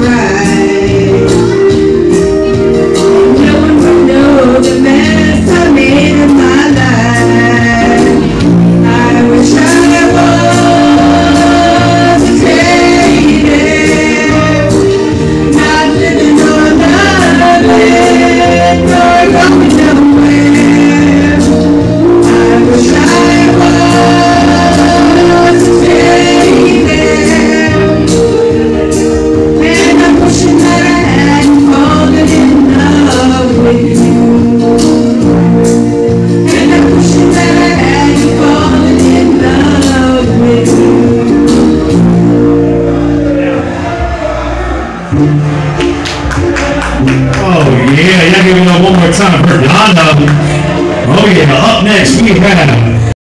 right. Oh, yeah. Y'all give it up one more time for Donna. Oh, yeah. Up next, we have